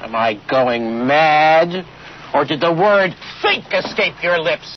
Am I going mad? Or did the word think escape your lips?